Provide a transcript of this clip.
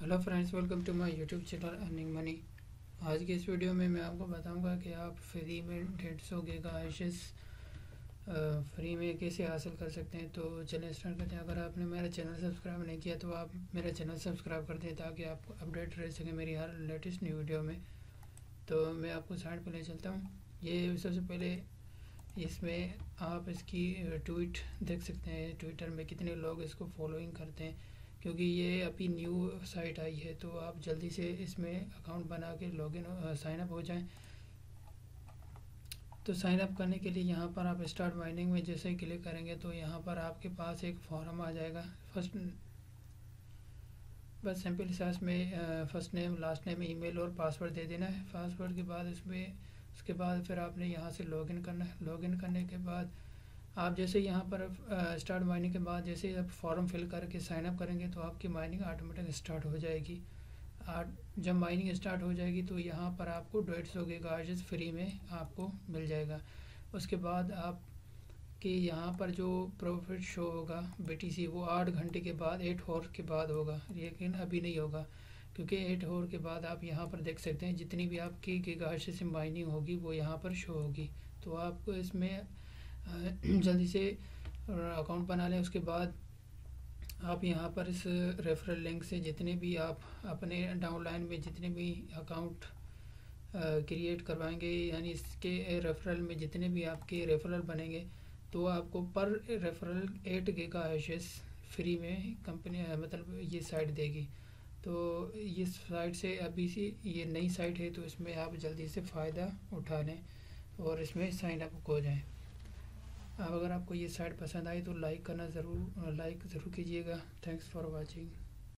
Hello friends welcome to my YouTube channel earning money आज के इस वीडियो में मैं आपको बताऊँगा कि आप फ्री में डेढ़ सौ गीगा आइशेस फ्री में कैसे हासिल कर सकते हैं। तो चैनल स्टार्ट करते हैं। अगर आपने मेरा चैनल सब्सक्राइब नहीं किया तो आप मेरा चैनल सब्सक्राइब कर दें ताकि आप अपडेट रह सकें मेरी हर लेटेस्ट न्यू वीडियो में। तो मैं आपको साइड पर ले चलता हूँ। ये सबसे पहले इसमें आप इसकी ट्वीट देख सकते हैं। ट्विटर में कितने लोग इसको फॉलोइंग करते हैं। क्योंकि ये अभी न्यू साइट आई है तो आप जल्दी से इसमें अकाउंट बना के लॉगिन साइन अप हो जाएँ। तो साइन अप करने के लिए यहाँ पर आप स्टार्ट माइनिंग में जैसे क्लिक करेंगे तो यहाँ पर आपके पास एक फॉर्म आ जाएगा। फ़र्स्ट बस सिंपल सा इसमें first name last name email और पासवर्ड दे देना है। पासवर्ड के बाद इसमें, उसके बाद फिर आपने यहाँ से लॉगिन करना है। लॉगिन करने के बाद आप जैसे यहाँ पर स्टार्ट माइनिंग के बाद जैसे आप फॉर्म फिल करके साइन अप करेंगे तो आपकी माइनिंग ऑटोमेटिक स्टार्ट हो जाएगी। जब माइनिंग स्टार्ट हो जाएगी तो यहाँ पर आपको डेढ़ सौ के गार्जेस फ्री में आपको मिल जाएगा। उसके बाद आप कि यहाँ पर जो प्रॉफिट शो होगा बीटीसी वो आठ घंटे के बाद एट होर के बाद होगा। लेकिन अभी नहीं होगा, क्योंकि एट होर के बाद आप यहाँ पर देख सकते हैं, जितनी भी आपकी गीगा से माइनिंग होगी, वो यहाँ पर शो होगी। तो आपको इसमें जल्दी से अकाउंट बना लें, उसके बाद आप यहाँ पर इस रेफरल लिंक से जितने भी आप अपने डाउनलाइन में जितने भी अकाउंट क्रिएट करवाएँगे, यानी इसके रेफरल में जितने भी आपके रेफरल बनेंगे तो आपको पर रेफरल एट गीगा एशेस फ्री में कंपनी मतलब ये साइट देगी। तो ये साइट से अभी से ये नई साइट है तो इसमें आप जल्दी से फ़ायदा उठा लें और इसमें साइन अप हो जाएँ। अब अगर आपको ये साइट पसंद आई तो लाइक करना ज़रूर, लाइक ज़रूर कीजिएगा। Thanks for watching